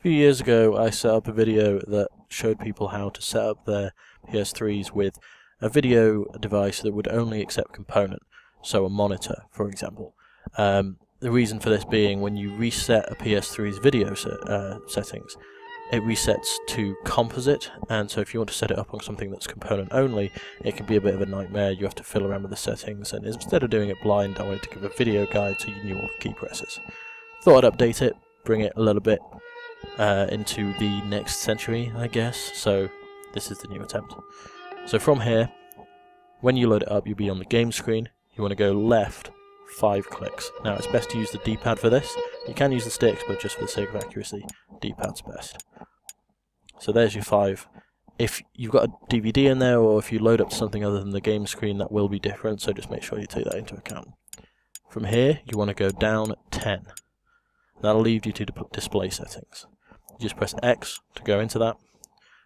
A few years ago, I set up a video that showed people how to set up their PS3s with a video device that would only accept component, so a monitor, for example. Um, the reason for this being when you reset a PS3's video set, uh, settings, it resets to composite, and so if you want to set it up on something that's component only, it can be a bit of a nightmare. You have to fill around with the settings, and instead of doing it blind, I wanted to give a video guide so you knew all the key presses. Thought I'd update it, bring it a little bit uh, into the next century, I guess. So this is the new attempt. So from here, when you load it up, you'll be on the game screen. You want to go left five clicks. Now it's best to use the D-pad for this. You can use the sticks, but just for the sake of accuracy, D-pad's best. So there's your five. If you've got a DVD in there, or if you load up something other than the game screen, that will be different, so just make sure you take that into account. From here, you want to go down 10. That'll lead you to display settings. You just press X to go into that.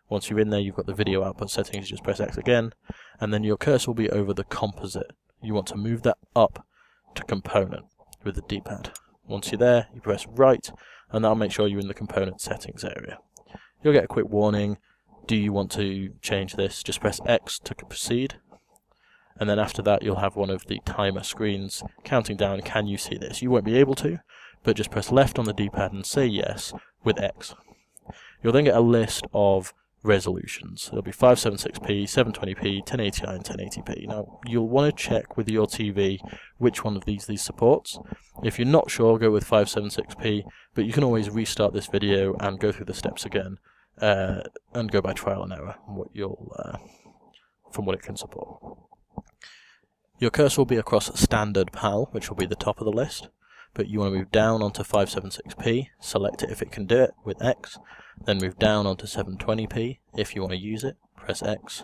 Once you're in there, you've got the video output settings, you just press X again, and then your cursor will be over the composite. You want to move that up to component with the D-pad. Once you're there, you press right, and that'll make sure you're in the component settings area. You'll get a quick warning, do you want to change this? Just press X to proceed, and then after that you'll have one of the timer screens counting down, can you see this? You won't be able to, but just press left on the D-pad and say yes with X. You'll then get a list of resolutions. It'll be 576p, 720p, 1080i and 1080p. Now you'll want to check with your TV which one of these these supports. If you're not sure, go with 576p, but you can always restart this video and go through the steps again uh, and go by trial and error what you'll uh, from what it can support. Your cursor will be across standard PAL, which will be the top of the list but you want to move down onto 576p, select it if it can do it with X, then move down onto 720p if you want to use it, press X.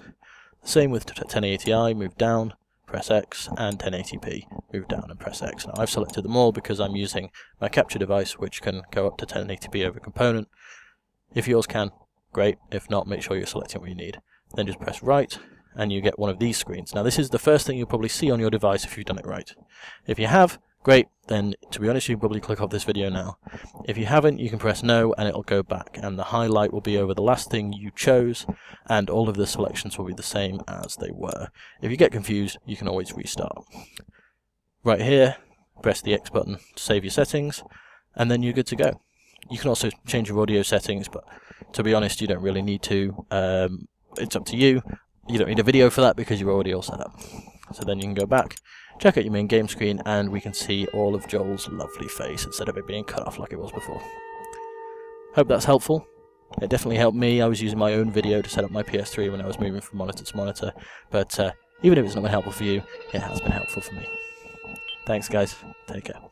Same with 1080i, move down, press X, and 1080p, move down and press X. Now I've selected them all because I'm using my capture device which can go up to 1080p over component. If yours can, great. If not, make sure you're selecting what you need. Then just press right, and you get one of these screens. Now this is the first thing you'll probably see on your device if you've done it right. If you have, Great, then to be honest you can probably click off this video now. If you haven't you can press no and it'll go back and the highlight will be over the last thing you chose and all of the selections will be the same as they were. If you get confused you can always restart. Right here press the X button to save your settings and then you're good to go. You can also change your audio settings but to be honest you don't really need to. Um, it's up to you. You don't need a video for that because you're already all set up. So then you can go back check out your main game screen and we can see all of Joel's lovely face instead of it being cut off like it was before. Hope that's helpful. It definitely helped me. I was using my own video to set up my PS3 when I was moving from monitor to monitor, but uh, even if it's not been helpful for you, it has been helpful for me. Thanks guys, take care.